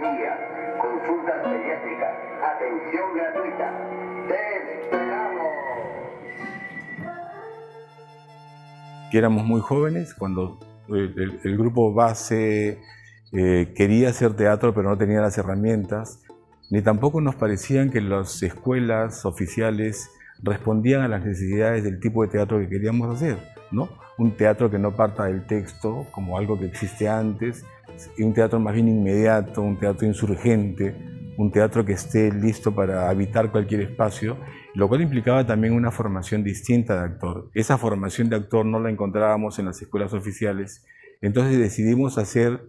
día, consultas pediátricas, atención gratuita. ¡Te esperamos! Que éramos muy jóvenes cuando el, el- el grupo base eh, quería hacer teatro pero no tenía las herramientas, ni tampoco nos parecían que las escuelas oficiales respondían a las necesidades del tipo de teatro que queríamos hacer, ¿no? Un teatro que no parta del texto como algo que existe antes, un teatro más bien inmediato, un teatro insurgente, un teatro que esté listo para habitar cualquier espacio, lo cual implicaba también una formación distinta de actor. Esa formación de actor no la encontrábamos en las escuelas oficiales, entonces decidimos hacer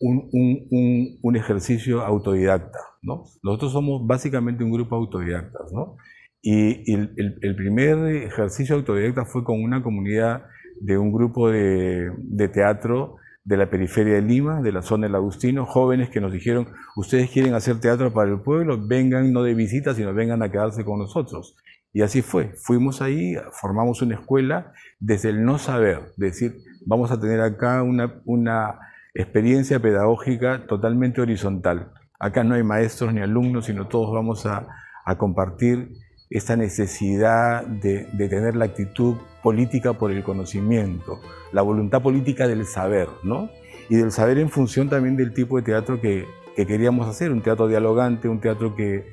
un, un- un- un ejercicio autodidacta. ¿no? Nosotros somos básicamente un grupo autodidactas. ¿no? Y, el- el primer ejercicio autodidacta fue con una comunidad de un grupo de, de teatro de la periferia de Lima, de la zona del Agustino, jóvenes que nos dijeron, ustedes quieren hacer teatro para el pueblo, vengan no de visita, sino vengan a quedarse con nosotros. Y así fue, fuimos ahí, formamos una escuela desde el no saber, decir, vamos a tener acá una, una experiencia pedagógica totalmente horizontal. Acá no hay maestros ni alumnos, sino todos vamos a, a compartir esta necesidad de, de tener la actitud política por el conocimiento, la voluntad política del saber, ¿no? Y del saber en función también del tipo de teatro que, que queríamos hacer, un teatro dialogante, un teatro que,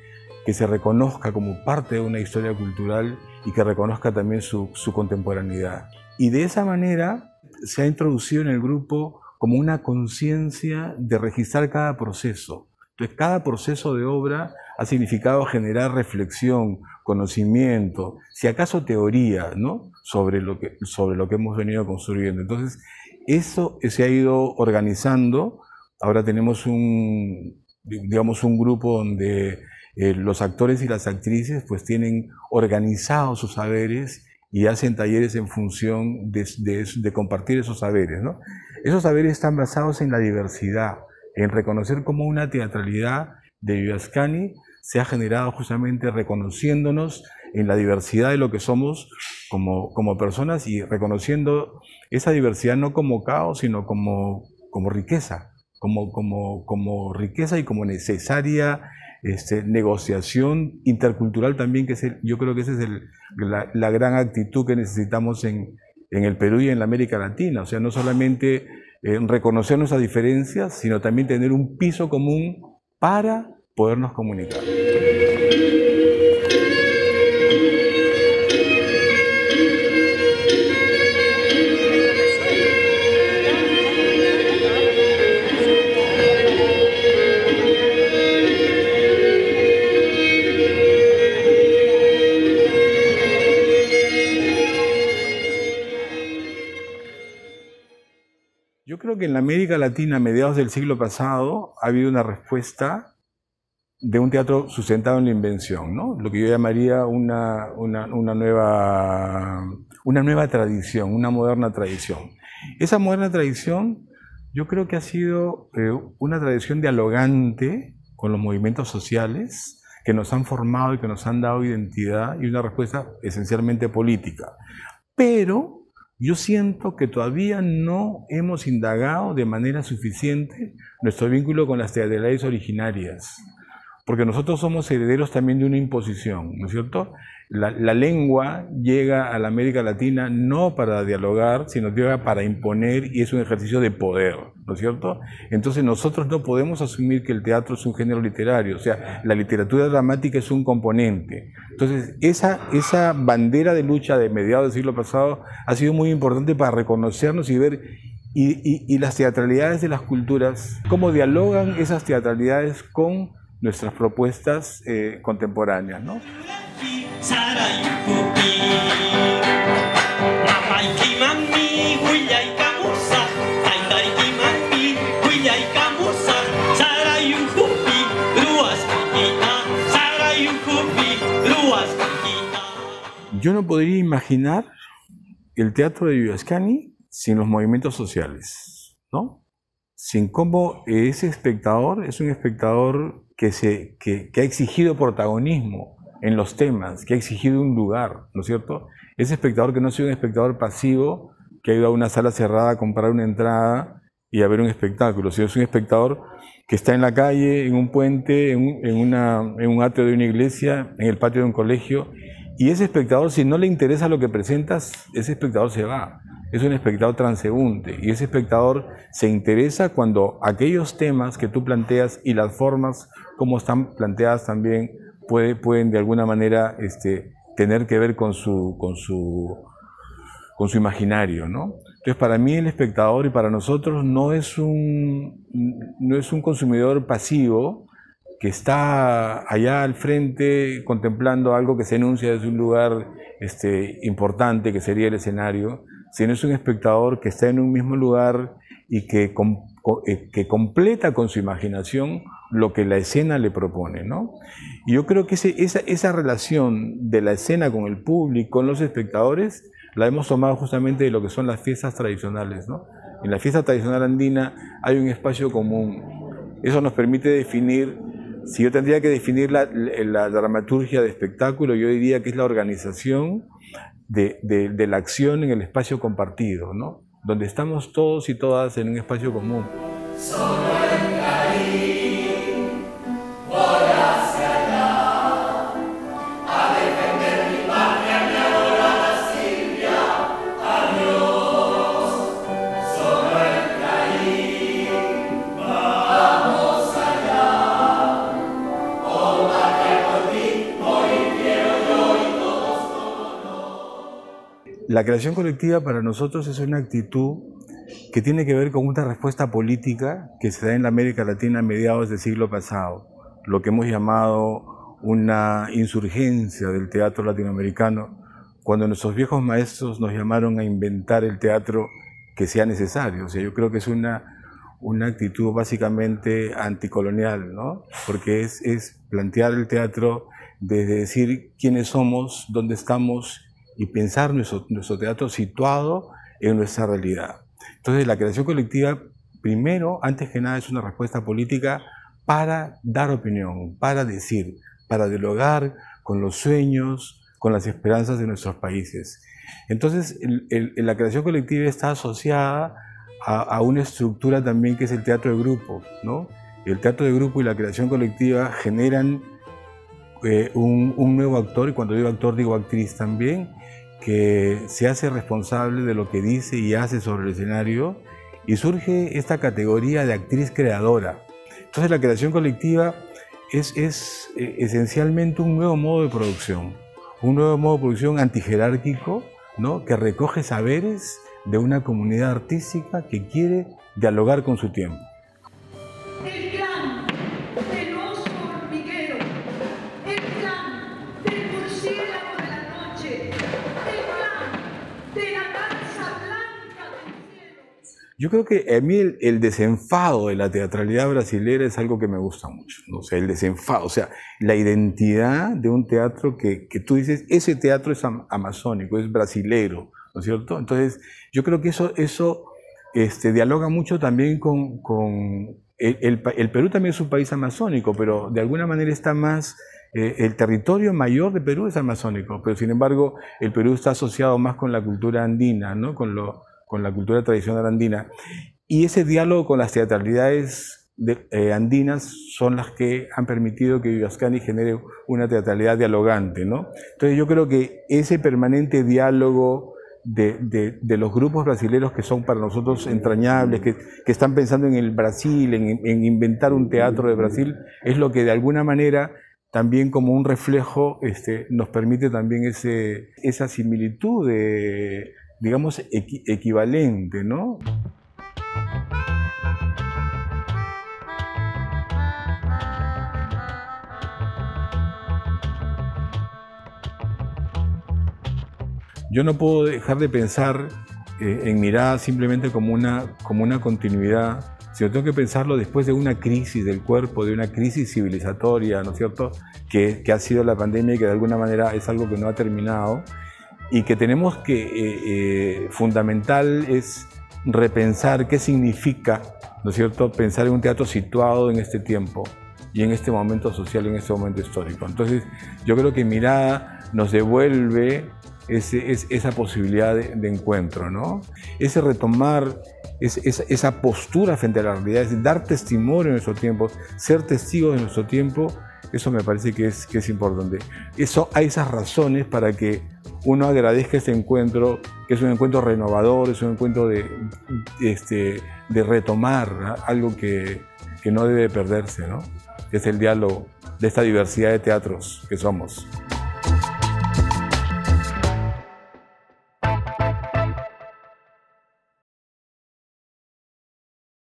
que se reconozca como parte de una historia cultural y que reconozca también su, su contemporaneidad. Y de esa manera se ha introducido en el grupo como una conciencia de registrar cada proceso. Entonces, cada proceso de obra ha significado generar reflexión, conocimiento, si acaso teoría, ¿no? Sobre lo que, sobre lo que hemos venido construyendo. Entonces, eso se ha ido organizando. Ahora tenemos un, digamos, un grupo donde eh, los actores y las actrices pues tienen organizados sus saberes y hacen talleres en función de, compartir esos saberes. ¿no? Esos saberes están basados en la diversidad, en reconocer cómo una teatralidad de Vivascani se ha generado justamente reconociéndonos en la diversidad de lo que somos como, como personas y reconociendo esa diversidad no como caos, sino como, como riqueza, como, como, como riqueza y como necesaria este, negociación intercultural también, que es yo creo que esa es el- la, la gran actitud que necesitamos en, en el Perú y en la América Latina. O sea, no solamente eh, reconocer nuestras diferencias, sino también tener un piso común para podernos comunicar. Yo creo que en la América Latina, a mediados del siglo pasado, ha habido una respuesta de un teatro sustentado en la invención, ¿no? Lo que yo llamaría una, nueva, una nueva tradición, una moderna tradición. Esa moderna tradición yo creo que ha sido eh, una tradición dialogante con los movimientos sociales que nos han formado y que nos han dado identidad y una respuesta esencialmente política. Pero yo siento que todavía no hemos indagado de manera suficiente nuestro vínculo con las teatralidades originarias, porque nosotros somos herederos también de una imposición, ¿no es cierto? La, la lengua llega a la América Latina no para dialogar, sino llega para imponer y es un ejercicio de poder, ¿no es cierto? Entonces nosotros no podemos asumir que el teatro es un género literario, o sea, la literatura dramática es un componente. Entonces, esa, esa bandera de lucha de mediados del siglo pasado ha sido muy importante para reconocernos y ver y, y- y las teatralidades de las culturas, cómo dialogan esas teatralidades con nuestras propuestas eh, contemporáneas, ¿no? Yo no podría imaginar el teatro de Vivascani sin los movimientos sociales, ¿no? Sin cómo ese espectador es un espectador que, se, que, que ha exigido protagonismo en los temas, que ha exigido un lugar, ¿no es cierto? Ese espectador que no sido un espectador pasivo, que ha ido a una sala cerrada a comprar una entrada y a ver un espectáculo, sino es un espectador que está en la calle, en un puente, en un, en un atrio de una iglesia, en el patio de un colegio, y ese espectador, si no le interesa lo que presentas, ese espectador se va. Es un espectador transeúnte y ese espectador se interesa cuando aquellos temas que tú planteas y las formas como están planteadas también puede, pueden de alguna manera este, tener que ver con su, con su, con su imaginario, ¿no? Entonces, para mí el espectador y para nosotros no es un, no es un consumidor pasivo que está allá al frente contemplando algo que se enuncia desde un lugar este, importante, que sería el escenario, sino es un espectador que está en un mismo lugar y que, eh, que completa con su imaginación lo que la escena le propone. ¿no? Y yo creo que esa, esa relación de la escena con el público, con los espectadores, la hemos tomado justamente de lo que son las fiestas tradicionales. ¿no? En la fiesta tradicional andina hay un espacio común. Eso nos permite definir, si yo tendría que definir la, la dramaturgia de espectáculo, yo diría que es la organización de, de, la acción en el espacio compartido, ¿no? donde estamos todos y todas en un espacio común. La creación colectiva para nosotros es una actitud que tiene que ver con una respuesta política que se da en la América Latina a mediados del siglo pasado, lo que hemos llamado una insurgencia del teatro latinoamericano, cuando nuestros viejos maestros nos llamaron a inventar el teatro que sea necesario. O sea, yo creo que es una, una actitud básicamente anticolonial, ¿no? Porque es, es plantear el teatro desde decir quiénes somos, dónde estamos y pensar nuestro, nuestro teatro situado en nuestra realidad. Entonces, la creación colectiva, primero, antes que nada, es una respuesta política para dar opinión, para decir, para dialogar con los sueños, con las esperanzas de nuestros países. Entonces, la creación colectiva está asociada a, una estructura también que es el teatro de grupo, ¿no? El teatro de grupo y la creación colectiva generan eh, un, nuevo actor, y cuando digo actor digo actriz también, que se hace responsable de lo que dice y hace sobre el escenario y surge esta categoría de actriz creadora. Entonces la creación colectiva es, es eh, esencialmente un nuevo modo de producción, un nuevo modo de producción antijerárquico, ¿no? que recoge saberes de una comunidad artística que quiere dialogar con su tiempo. Yo creo que a mí el, desenfado de la teatralidad brasilera es algo que me gusta mucho. ¿no? O sea, el desenfado, o sea, la identidad de un teatro que, que tú dices, ese teatro es amazónico, es brasilero, ¿no es cierto? Entonces, yo creo que eso, eso este, dialoga mucho también con... con el, Perú también es un país amazónico, pero de alguna manera está más... Eh, el territorio mayor de Perú es amazónico, pero sin embargo el Perú está asociado más con la cultura andina, ¿no? con, lo, con la cultura tradicional andina. Y ese diálogo con las teatralidades eh, andinas son las que han permitido que Vivascani genere una teatralidad dialogante. ¿no? Entonces yo creo que ese permanente diálogo de, de, los grupos brasileños que son para nosotros entrañables, que, que están pensando en el Brasil, en, en, inventar un teatro de Brasil, es lo que de alguna manera también como un reflejo este, nos permite también ese, esa similitud de, digamos, equivalente, ¿no? Yo no puedo dejar de pensar eh, en mirada simplemente como una, como una continuidad, sino tengo que pensarlo después de una crisis del cuerpo, de una crisis civilizatoria, ¿no es cierto?, que, que ha sido la pandemia y que de alguna manera es algo que no ha terminado y que tenemos que, eh, eh, fundamental es repensar qué significa, ¿no es cierto?, pensar en un teatro situado en este tiempo y en este momento social, en este momento histórico. Entonces, yo creo que Mirada nos devuelve esa posibilidad de, encuentro, ¿no? Ese retomar esa postura frente a la realidad, es dar testimonio en nuestro tiempo, ser testigos de nuestro tiempo, eso me parece que es, que es importante. Eso, hay esas razones para que uno agradezca ese encuentro, que es un encuentro renovador, es un encuentro de, este, de retomar algo que, que, no debe perderse, ¿no? es el diálogo de esta diversidad de teatros que somos.